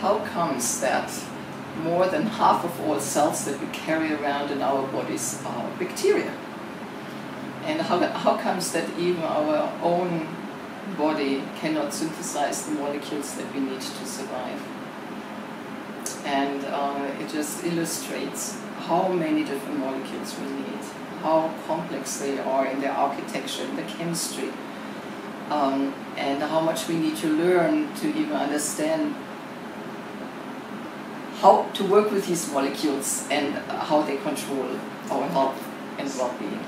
how comes that more than half of all cells that we carry around in our bodies are bacteria? And how, how comes that even our own body cannot synthesize the molecules that we need to survive? And uh, it just illustrates how many different molecules we need, how complex they are in their architecture, in the chemistry, um, and how much we need to learn to even understand how to work with these molecules and uh, how they control our health and well-being.